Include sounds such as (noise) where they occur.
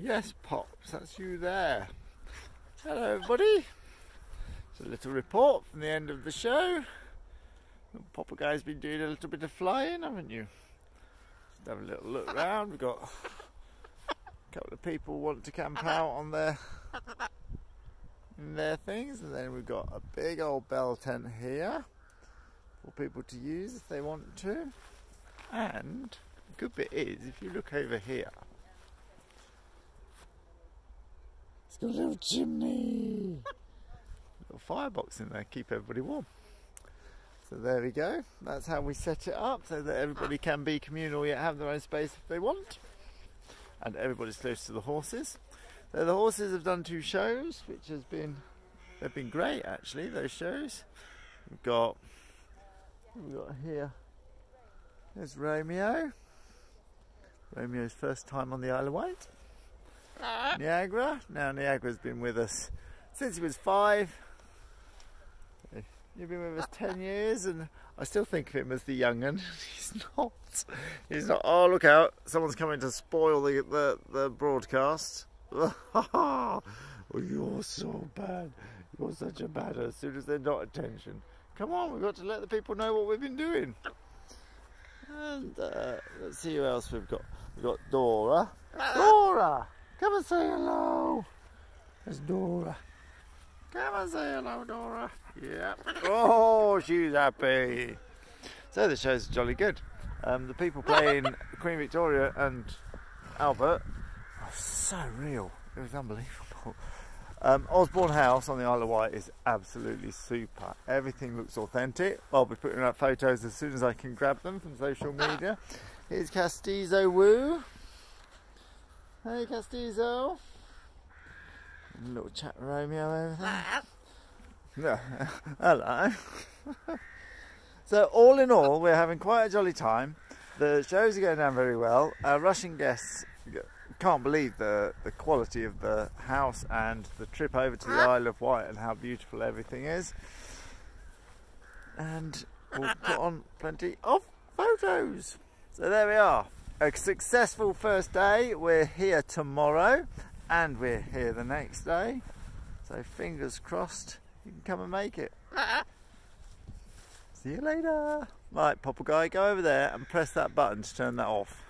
Yes, Pops, that's you there. Hello, everybody. It's a little report from the end of the show. Popper guy's been doing a little bit of flying, haven't you? Just have a little look round. We've got a couple of people want to camp out on their their things, and then we've got a big old bell tent here for people to use if they want to. And the good bit is, if you look over here, got a little chimney, little firebox in there, keep everybody warm. So there we go. That's how we set it up so that everybody can be communal yet have their own space if they want. And everybody's close to the horses. So the horses have done two shows, which has been they've been great actually. Those shows. We've got we've got here. There's Romeo. Romeo's first time on the Isle of Wight. (laughs) Niagara. Now Niagara's been with us since he was five. You've been with us ten (laughs) years, and I still think of him as the young un. (laughs) He's not. He's not. Oh, look out! Someone's coming to spoil the the, the broadcast. oh, you're so bad. You're such a bad. As soon as they're not attention, come on. We've got to let the people know what we've been doing. And uh, let's see who else we've got. We've got Dora. Dora, come and say hello. There's Dora. Come and say hello, Dora. Yeah. (laughs) Oh, she's happy. So the show's jolly good. Um, the people playing (laughs) Queen Victoria and Albert are so real. It was unbelievable. Um, Osborne House on the Isle of Wight is absolutely super. Everything looks authentic. I'll be putting up photos as soon as I can grab them from social media. Here's Castizo Woo. Hey Castizo. Little chat Romeo over there. Ah. No, (laughs) hello. (laughs) so all in all, we're having quite a jolly time. The shows are going down very well. Our Russian guests can't believe the the quality of the house and the trip over to the ah. Isle of Wight and how beautiful everything is. And we'll (laughs) put on plenty of photos. So there we are. A successful first day. We're here tomorrow and we're here the next day. So fingers crossed you can come and make it. (laughs) See you later. Right, Popper guy, go over there and press that button to turn that off.